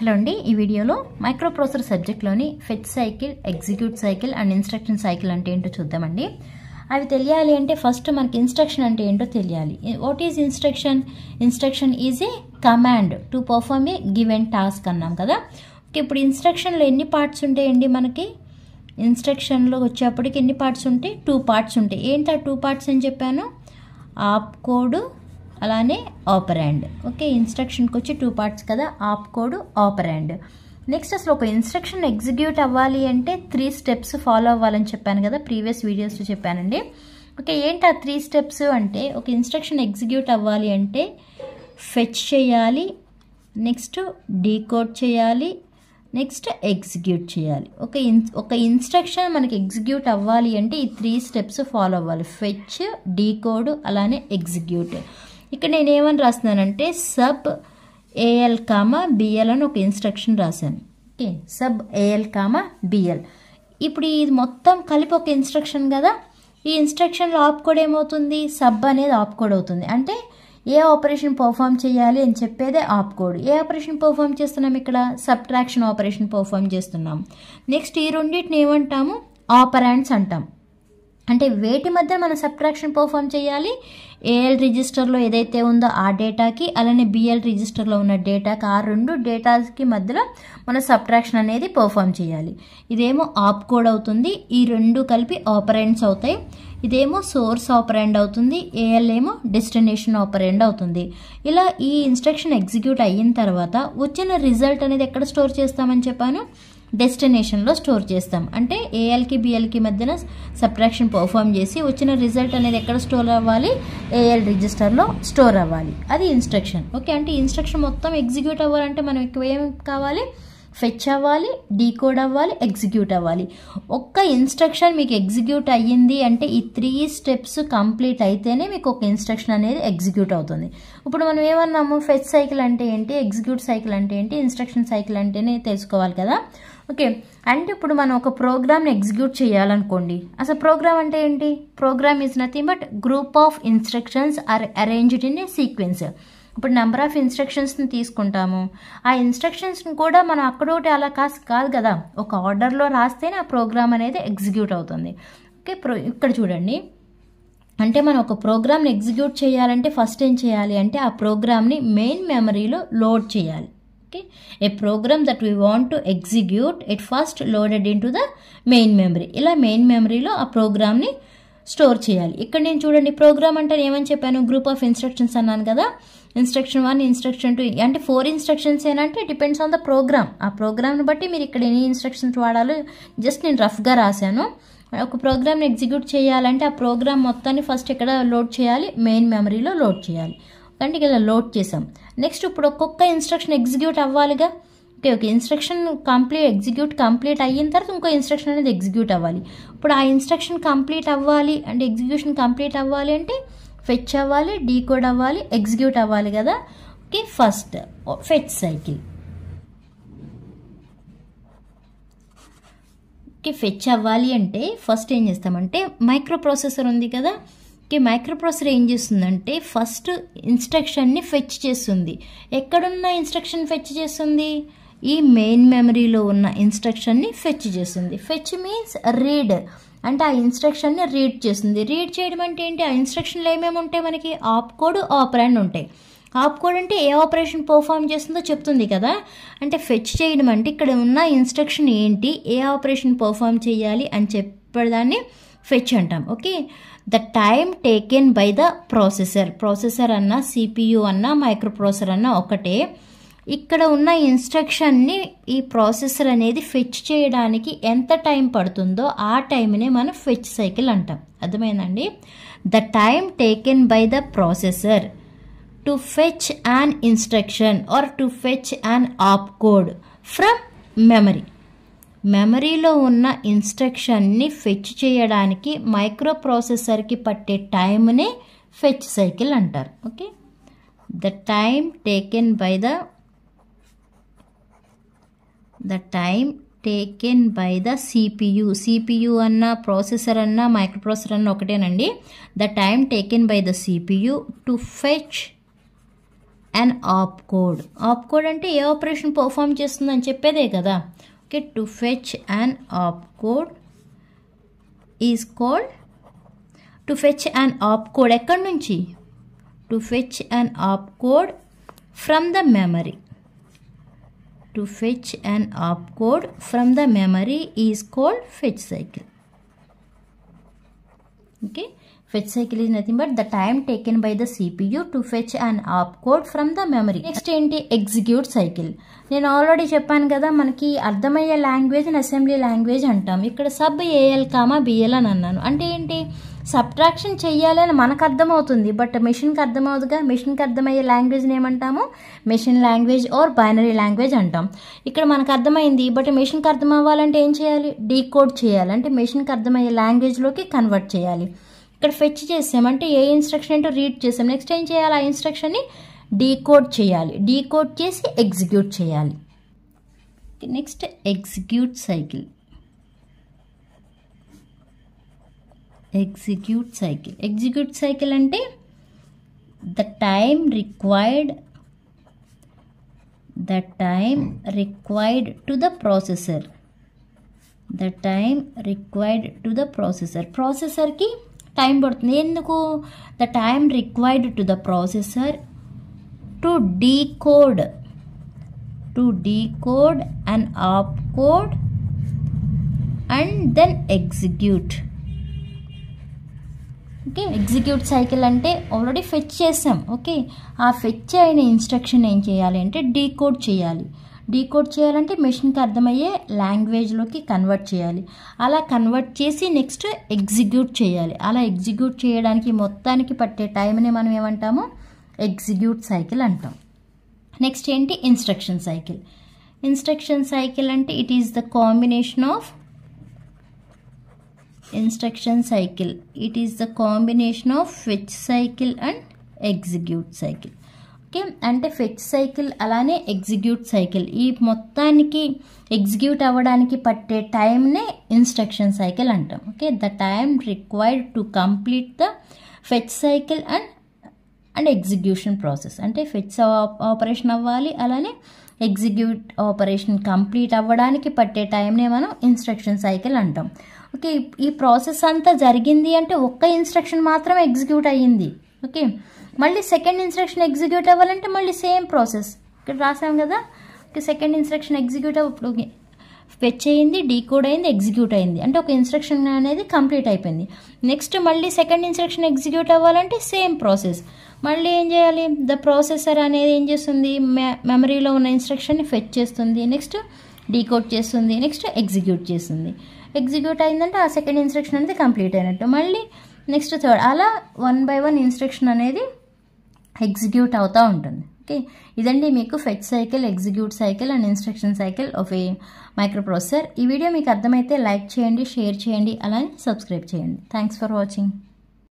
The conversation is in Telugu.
హలో అండి ఈ వీడియోలో microprocessor సబ్జెక్ట్లోని fetch cycle execute cycle and instruction cycle అంటే ఏంటో చూద్దామండి. అవి తెలియాలి అంటే ఫస్ట్ మనకి ఇన్స్ట్రక్షన్ అంటే ఏంటో తెలియాలి. What is instruction instruction is a command to perform a given task అన్నాం కదా. ఓకే ఇప్పుడు ఇన్స్ట్రక్షన్లో ఎన్ని పార్ట్స్ ఉంటాయండి మనకి? ఇన్స్ట్రక్షన్లో వచ్చేప్పటికి ఎన్ని పార్ట్స్ ఉంటాయి? టూ పార్ట్స్ ఉంటాయి. ఏంటి ఆ టూ పార్ట్స్ అని చెప్పాను? ఆప్ కోడ్ అలానే ఆపరాండ్ ఓకే ఇన్స్ట్రక్షన్కి వచ్చి టూ పార్ట్స్ కదా ఆప్ కోడ్ ఆపరాండ్ నెక్స్ట్ అసలు ఒక ఇన్స్ట్రక్షన్ ఎగ్జిక్యూట్ అవ్వాలి అంటే త్రీ స్టెప్స్ ఫాలో అవ్వాలని చెప్పాను కదా ప్రీవియస్ వీడియోస్లో చెప్పానండి. ఓకే ఏంటి ఆ త్రీ స్టెప్స్ అంటే ఒక ఇన్స్ట్రక్షన్ ఎగ్జిక్యూట్ అవ్వాలి అంటే ఫెచ్ చేయాలి నెక్స్ట్ డీకోడ్ చేయాలి నెక్స్ట్ ఎగ్జిక్యూట్ చేయాలి. ఒక ఇన్ ఒక ఇన్స్ట్రక్షన్ మనకి ఎగ్జిక్యూట్ అవ్వాలి అంటే ఈ త్రీ స్టెప్స్ ఫాలో అవ్వాలి. ఫెచ్ డీకోడ్ అలానే ఎగ్జిక్యూట్ ఇక్కడ నేను ఏమని రాస్తున్నానంటే సబ్ ఏఎల్ కామ బిఎల్ అని ఒక ఇన్స్ట్రక్షన్ రాశాను. Okay sub AL comma BL ఇప్పుడు ఇది మొత్తం కలిపి ఒక ఇన్స్ట్రక్షన్ కదా? ఈ ఇన్స్ట్రక్షన్లో ఆప్ కోడ్ ఏమవుతుంది? సబ్ అనేది ఆప్ కోడ్ అవుతుంది. అంటే ఏ ఆపరేషన్ పర్ఫామ్ చేయాలి అని చెప్పేదే ఆప్ కోడ్ ఏ ఆపరేషన్ పర్ఫామ్ చేస్తున్నాం ఇక్కడ? సబ్ట్రాక్షన్ ఆపరేషన్ పర్ఫామ్ చేస్తున్నాం. నెక్స్ట్ ఈ రెండింటిని ఏమంటాము? ఆపరాండ్స్ అంటాం. అంటే వేటి మధ్య మనం సబ్ట్రాక్షన్ పర్ఫామ్ చేయాలి? ఏఎల్ రిజిస్టర్లో ఏదైతే ఉందో ఆ డేటాకి అలానే బిఎల్ రిజిస్టర్లో ఉన్న డేటాకి ఆ రెండు డేటాస్కి మధ్యలో మన సబ్ట్రాక్షన్ అనేది పర్ఫామ్ చేయాలి. ఇదేమో ఆప్ కోడ్ అవుతుంది. ఈ రెండు కలిపి ఆపరెంట్స్ అవుతాయి. ఇదేమో సోర్స్ ఆపరెండ్ అవుతుంది. ఏఎల్ ఏమో డెస్టినేషన్ ఆపరెండ్ అవుతుంది. ఇలా ఈ ఇన్స్ట్రక్షన్ ఎగ్జిక్యూట్ అయిన తర్వాత వచ్చిన రిజల్ట్ అనేది ఎక్కడ స్టోర్ చేస్తామని చెప్పాను? డెస్టినేషన్లో స్టోర్ చేస్తాం. అంటే ఏఎల్కి బిఎల్కి మధ్యన సబ్ట్రాక్షన్ పర్ఫామ్ చేసి వచ్చిన రిజల్ట్ అనేది ఎక్కడ స్టోర్ అవ్వాలి? ఏఎల్ రిజిస్టర్లో స్టోర్ అవ్వాలి. అది ఇన్స్ట్రక్షన్. ఓకే అంటే ఇన్స్ట్రక్షన్ మొత్తం ఎగ్జిక్యూట్ అవ్వాలంటే మనం ఎక్కువ ఏం కావాలి? ఫెచ్ అవ్వాలి డీకోడ్ అవ్వాలి ఎగ్జిక్యూట్ అవ్వాలి. ఒక్క ఇన్స్ట్రక్షన్ మీకు ఎగ్జిక్యూట్ అయ్యింది అంటే ఈ త్రీ స్టెప్స్ కంప్లీట్ అయితేనే మీకు ఒక ఇన్స్ట్రక్షన్ అనేది ఎగ్జిక్యూట్ అవుతుంది. ఇప్పుడు మనం ఏమన్నాము? ఫెచ్ సైకిల్ అంటే ఏంటి? ఎగ్జిక్యూట్ సైకిల్ అంటే ఏంటి? ఇన్స్ట్రక్షన్ సైకిల్ అంటేనే తెలుసుకోవాలి కదా? ఓకే. అంటే ఇప్పుడు మనం ఒక ప్రోగ్రామ్ని ఎగ్జిక్యూట్ చేయాలనుకోండి. అసలు ప్రోగ్రామ్ అంటే ఏంటి? Program is nothing but group of instructions are arranged in a sequence ఇప్పుడు నెంబర్ ఆఫ్ ఇన్స్ట్రక్షన్స్ని తీసుకుంటాము. ఆ ఇన్స్ట్రక్షన్స్ని కూడా మనం అక్కడ ఒకటి అలా కాసు కాదు కదా? ఒక ఆర్డర్లో రాస్తేనే ఆ ప్రోగ్రామ్ అనేది ఎగ్జిక్యూట్ అవుతుంది. ఓకే ప్రో ఇక్కడ చూడండి. అంటే మనం ఒక ప్రోగ్రామ్ని ఎగ్జిక్యూట్ చేయాలంటే ఫస్ట్ ఏం చేయాలి అంటే ఆ ప్రోగ్రామ్ని మెయిన్ మెమరీలో లోడ్ చేయాలి. Okay. A program that we want to execute it first loaded into the main memory ఇలా మెయిన్ మెమరీలో ఆ ప్రోగ్రామ్ని స్టోర్ చేయాలి. ఇక్కడ నేను చూడండి ప్రోగ్రామ్ అంటే ఏమని చెప్పాను? గ్రూప్ ఆఫ్ ఇన్స్ట్రక్షన్స్ అన్నాను కదా. ఇన్స్ట్రక్షన్ వన్ ఇన్స్ట్రక్షన్ టూ అంటే ఫోర్ ఇన్స్ట్రక్షన్స్ ఏంటంటే డిపెండ్స్ ఆన్ ద ప్రోగ్రామ్ ఆ ప్రోగ్రామ్ని బట్టి మీరు ఇక్కడ ఎన్ని ఇన్స్ట్రక్షన్స్ వాడాలో జస్ట్ నేను రఫ్గా రాశాను. ఒక ప్రోగ్రామ్ని ఎగ్జిక్యూట్ చేయాలంటే ఆ ప్రోగ్రామ్ మొత్తాన్ని ఫస్ట్ ఎక్కడ లోడ్ చేయాలి? మెయిన్ మెమరీలో లోడ్ చేయాలి. అంటే ఇలా లోడ్ చేసాం నెక్స్ట్ ఇప్పుడు ఒక్కొక్క instruction execute అవ్వాలిగా. Okay okay instruction complete execute complete అయిన తర్వాత ఇంకో ఇన్స్ట్రక్షన్ అనేది ఎగ్జిక్యూట్ అవ్వాలి. ఇప్పుడు ఆ ఇన్స్ట్రక్షన్ కంప్లీట్ అవ్వాలి అంటే ఎగ్జిక్యూషన్ కంప్లీట్ అవ్వాలి అంటే ఫెచ్ అవ్వాలి డీకోడ్ అవ్వాలి ఎగ్జిక్యూట్ అవ్వాలి కదా. Okay first fetch cycle. Okay fetch అవ్వాలి అంటే ఫస్ట్ ఏం చేస్తామంటే మైక్రో ప్రాసెసర్ ఉంది కదా. ఓకే మైక్రోప్రాసెసర్ ఏం చేస్తుందంటే ఫస్ట్ ఇన్స్ట్రక్షన్ని ఫెచ్ చేస్తుంది. ఎక్కడున్న ఇన్స్ట్రక్షన్ ఫెచ్ చేస్తుంది? ఈ మెయిన్ మెమరీలో ఉన్న ఇన్స్ట్రక్షన్ని ఫెచ్ చేస్తుంది. Fetch means read. అంటే ఆ ఇన్స్ట్రక్షన్ని రీడ్ చేస్తుంది. రీడ్ చేయడం అంటే ఏంటి? ఆ ఇన్స్ట్రక్షన్లు ఏమేమి ఉంటాయి మనకి? ఆప్ కోడ్ ఆపరాండ్ ఉంటాయి. ఆప్ కోడ్ అంటే ఏ ఆపరేషన్ పర్ఫామ్ చేస్తుందో చెప్తుంది కదా. అంటే ఫెచ్ చేయడం అంటే ఇక్కడ ఉన్న ఇన్స్ట్రక్షన్ ఏంటి? ఏ ఆపరేషన్ పర్ఫామ్ చేయాలి అని చెప్పేదాన్ని ఫెచ్ అంటాం. Okay the time taken by the processor processor అన్న సిపియు అన్న మైక్రో ప్రాసెసర్ అన్న ఒకటే. ఇక్కడ ఉన్న ఇన్స్ట్రక్షన్ని ఈ ప్రాసెసర్ అనేది ఫెచ్ చేయడానికి ఎంత టైం పడుతుందో ఆ టైంనే మనం ఫెచ్ సైకిల్ అంటాం. అర్థమైందండి? The time taken by the processor to fetch an instruction or to fetch an opcode from memory మెమరీలో ఉన్న ఇన్స్ట్రక్షన్ని ఫెచ్ చేయడానికి మైక్రో ప్రాసెసర్కి పట్టే టైంనే ఫెచ్ సైకిల్ అంటారు. Okay? The time taken by the the time taken by the CPU. CPU అన్న ప్రాసెసర్ అన్న మైక్రో ప్రాసెసర్ అన్న ఒకటేనండి. The time taken by the CPU to fetch and opcode. Opcode అంటే ఏ ఆపరేషన్ పర్ఫామ్ చేస్తుందని చెప్పేదే కదా. okay to fetch an op code is called to fetch an op code ఎక్కడి నుంచి to fetch an op code from the memory to fetch an op code from the memory is called fetch cycle okay Fetch cycle is nothing but the time taken by the cpu to fetch an opcode from the memory. Next ఏంటి? ఎగ్జిక్యూట్ సైకిల్ నేను ఆల్రెడీ చెప్పాను కదా మనకి అర్థమయ్యే లాంగ్వేజ్ అసెంబ్లీ లాంగ్వేజ్ అంటాం. ఇక్కడ సబ్ ఏఎల్ కామా బిఎల్ అని అన్నాను. అంటే ఏంటి? సబ్ట్రాక్షన్ చేయాలని మనకు అర్థమవుతుంది బట్ మెషిన్కి అర్థమవుతుందిగా మెషిన్కి అర్థమయ్యే లాంగ్వేజ్ని ఏమంటాము? Machine language or binary language అంటాం. ఇక్కడ మనకు అర్థమైంది బట్ మెషిన్కి అర్థం అవ్వాలంటే ఏం చేయాలి? డీకోడ్ చేయాలి. అంటే మెషిన్కి అర్థమయ్యే లాంగ్వేజ్లోకి కన్వర్ట్ చేయాలి. ఇక్కడ ఫెచ్ చేసామంటే ఏ ఇన్స్ట్రక్షన్ ఏంటో రీడ్ చేసాం. నెక్స్ట్ ఏం చేయాలి? ఆ ఇన్స్ట్రక్షన్ని డీకోడ్ చేయాలి. డీకోడ్ చేసి ఎగ్జిక్యూట్ చేయాలి. Next execute cycle execute cycle execute cycle అంటే the time required the time required to the processor the time required to the processor ప్రాసెసర్కి time పడుతుంది. ఎందుకు? The time required to the processor to decode to decode and opcode and then execute okay execute cycle అంటే ఆల్రెడీ ఫెచ్ చేసాం. ఓకే ఆ ఫెచ్ అయిన ఇన్స్ట్రక్షన్ ఏం చేయాలి అంటే డీకోడ్ చేయాలి. డీకోడ్ చేయాలంటే మెషిన్కి అర్థమయ్యే లాంగ్వేజ్లోకి కన్వర్ట్ చేయాలి. అలా కన్వర్ట్ చేసి నెక్స్ట్ ఎగ్జిక్యూట్ చేయాలి. అలా ఎగ్జిక్యూట్ చేయడానికి మొత్తానికి పట్టే టైంని మనం ఏమంటాము? ఎగ్జిక్యూట్ సైకిల్ అంటాం. నెక్స్ట్ ఏంటి? Instruction cycle. ఇన్స్ట్రక్షన్ సైకిల్ అంటే it is the combination of instruction cycle. It is the combination of fetch cycle and execute cycle. Okay అంటే ఫెచ్ సైకిల్ అలానే ఎగ్జిక్యూట్ సైకిల్ ఈ మొత్తానికి ఎగ్జిక్యూట్ అవ్వడానికి పట్టే టైంనే ఇన్స్ట్రక్షన్ సైకిల్ అంటాం. Okay the time required to complete the fetch cycle and and execution process అంటే ఫెచ్ ఆపరేషన్ అవ్వాలి అలానే ఎగ్జిక్యూట్ ఆపరేషన్ కంప్లీట్ అవ్వడానికి పట్టే టైంనే మనం ఇన్స్ట్రక్షన్ సైకిల్ అంటాం. ఓకే ఈ ప్రాసెస్ అంతా జరిగింది అంటే ఒక్క ఇన్స్ట్రక్షన్ మాత్రమే ఎగ్జిక్యూట్ అయ్యింది. ఓకే. మళ్ళీ సెకండ్ ఇన్స్ట్రక్షన్ ఎగ్జిక్యూట్ అవ్వాలంటే మళ్ళీ సేమ్ ప్రాసెస్ ఇక్కడ రాసాం కదా? ఓకే సెకండ్ ఇన్స్ట్రక్షన్ ఎగ్జిక్యూట్ ఇప్పుడు ఫెచ్ అయింది డీకోడ్ అయింది ఎగ్జిక్యూట్ అయింది. అంటే ఒక ఇన్స్ట్రక్షన్ అనేది కంప్లీట్ అయిపోయింది. నెక్స్ట్ మళ్ళీ సెకండ్ ఇన్స్ట్రక్షన్ ఎగ్జిక్యూట్ అవ్వాలంటే సేమ్ ప్రాసెస్ మళ్ళీ ఏం చేయాలి? ద ప్రాసెసర్ అనేది ఏం చేస్తుంది? మెమరీలో ఉన్న ఇన్స్ట్రక్షన్ని ఫెచ్ చేస్తుంది. నెక్స్ట్ డీకోడ్ చేస్తుంది. నెక్స్ట్ ఎగ్జిక్యూట్ చేస్తుంది. ఎగ్జిక్యూట్ అయిందంటే ఆ సెకండ్ ఇన్స్ట్రక్షన్ అనేది కంప్లీట్ అయినట్టు. మళ్ళీ నెక్స్ట్ థర్డ్ అలా వన్ బై వన్ ఇన్స్ట్రక్షన్ అనేది ఎగ్జిక్యూట్ అవుతూ ఉంటుంది. ఓకే ఇదండి మీకు fetch cycle execute cycle and instruction cycle of a microprocessor ఈ వీడియో మీకు అర్థమైతే లైక్ చేయండి షేర్ చేయండి అలానే సబ్స్క్రైబ్ చేయండి. Thanks for watching